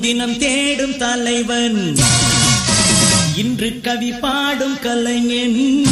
தினம் தேடும் தலைவன். இன்று கவி பாடும் கலைஞன்.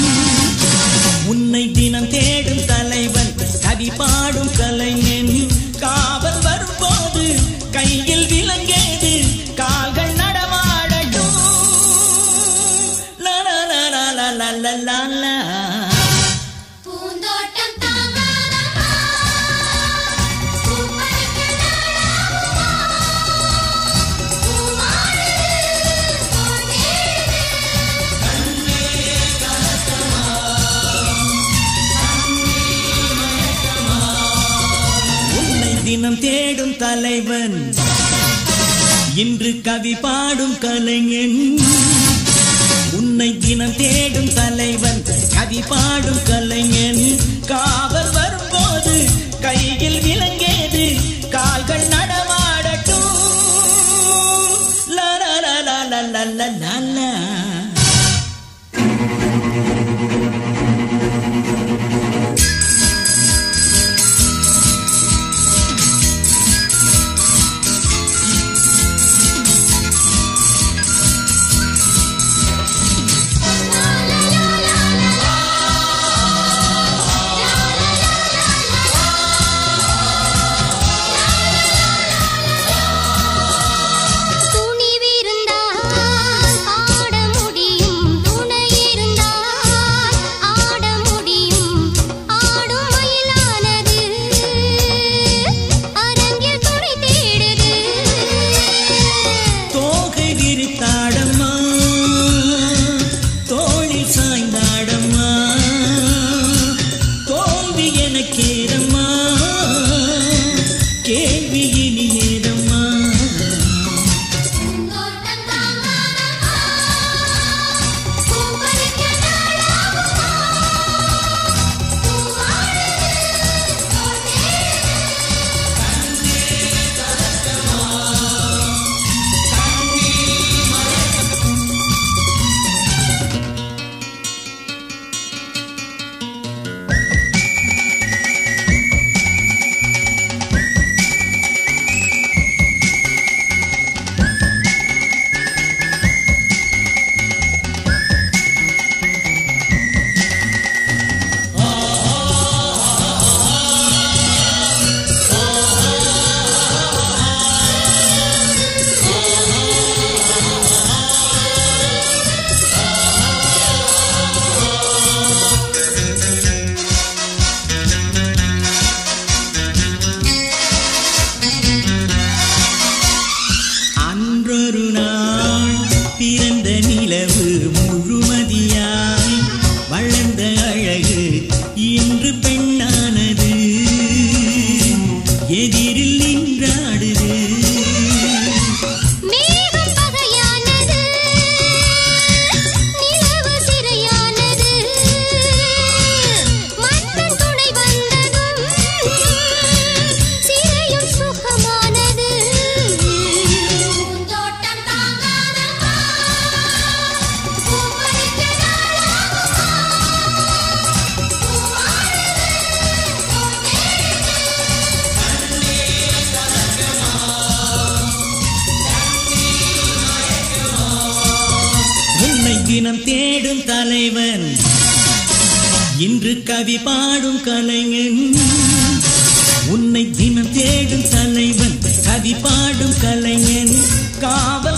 தலைவன். இன்று கவி பாடும் கலைஞன். உன்னை தினம் தேடும் தலைவன். கவி பாடும் கலைஞன். காவல் வரும்போது கையில் விளங்க இனியே தினம் தேடும் தலைவன். இன்று கவி பாடும் கலைஞன். உன்னை தினம் தேடும் தலைவன் கவி பாடும் கலைஞன். காவல்